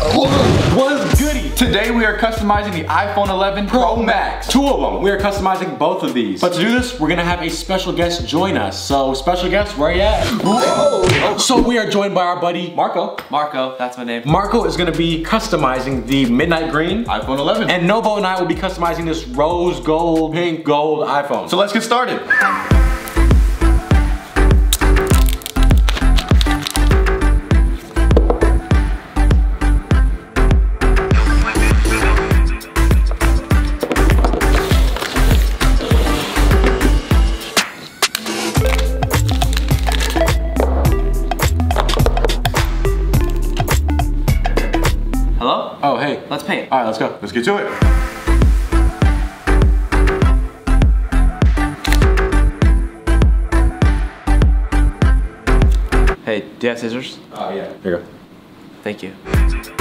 What's goody? Today we are customizing the iPhone 11 Pro Max. Two of them. We are customizing both of these. But to do this, we're gonna have a special guest join us. So special guest, where are you at? Whoa. Oh. So we are joined by our buddy Marko. Marko, that's my name. Marko is gonna be customizing the midnight green. iPhone 11. And Novo and I will be customizing this rose gold, pink gold iPhone. so let's get started. Oh, hey. Let's paint. All right, let's go. Let's get to it. Hey, do you have scissors? Oh, yeah. Here you go. Thank you.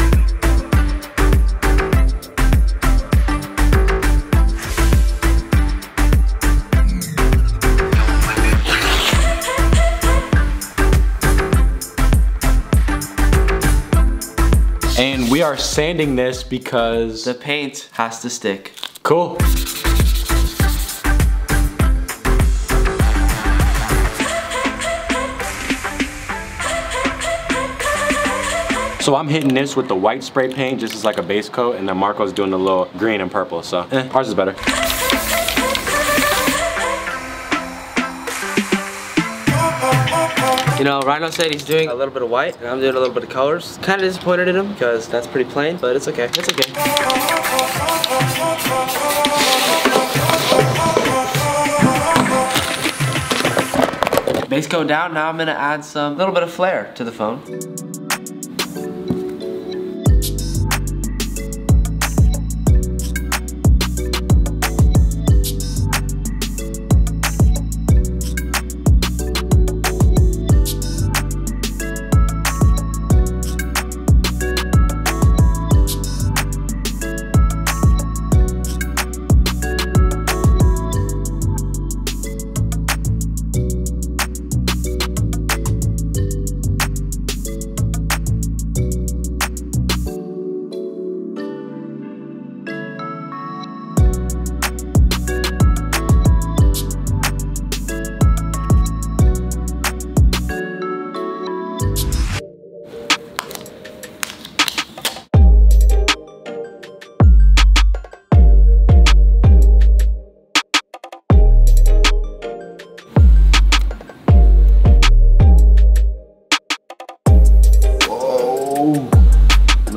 And we are sanding this because... The paint has to stick. Cool. So I'm hitting this with the white spray paint just as like a base coat and then Marko's doing the little green and purple. So eh, ours is better. You know, Rhino said he's doing a little bit of white, and I'm doing a little bit of colors. Kind of disappointed in him, because that's pretty plain, but it's okay. It's okay. Base go down, now I'm gonna add some little bit of flair to the phone.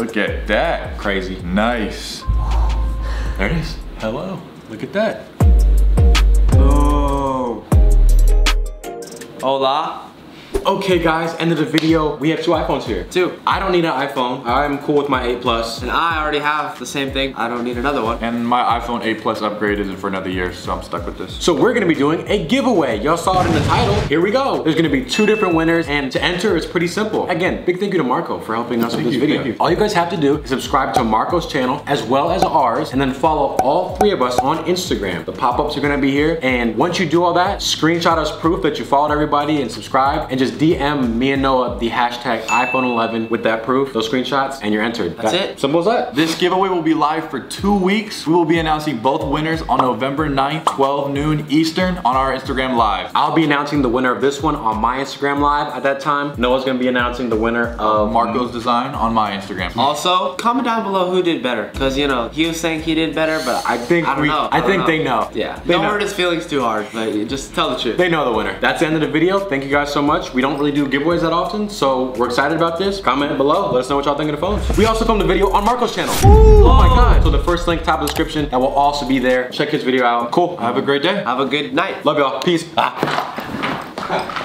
Look at that. Crazy. Nice. There it is. Hello. Look at that. Oh. Hola. Okay guys, end of the video. We have two iPhones here. Two. I don't need an iPhone. I'm cool with my 8 Plus. And I already have the same thing. I don't need another one. And my iPhone 8 Plus upgrade isn't for another year, so I'm stuck with this. So we're gonna be doing a giveaway. Y'all saw it in the title. Here we go. There's gonna be two different winners, and to enter, it's pretty simple. Again, big thank you to Marko for helping us Thank with this you, video. thank you. All you guys have to do is subscribe to Marko's channel as well as ours, and then follow all three of us on Instagram. The pop-ups are gonna be here, and once you do all that, screenshot us proof that you followed everybody and subscribe, and just DM me and Noah the hashtag iPhone 11 with that proof, those screenshots, and you're entered. That's That- it. Simple as that. This giveaway will be live for two weeks. We will be announcing both winners on November 9th, 12 noon Eastern on our Instagram Live. I'll be announcing the winner of this one on my Instagram live at that time. Noah's gonna be announcing the winner of Marko's design on my Instagram. Hmm. Also, comment down below who did better. Cause you know, he was saying he did better, but I think I don't we, know. I, don't think know. they know. Yeah. They don't know. hurt his feelings too hard, but just tell the truth. They know the winner. That's the end of the video. Thank you guys so much. We don't really do giveaways that often, so we're excited about this. Comment below. Let us know what y'all think of the phones. We also filmed a video on Marko's channel. Oh my god. So the first link top of the description that will also be there. Check his video out. Cool. Have a great day. Have a good night. Love y'all. Peace. Ah.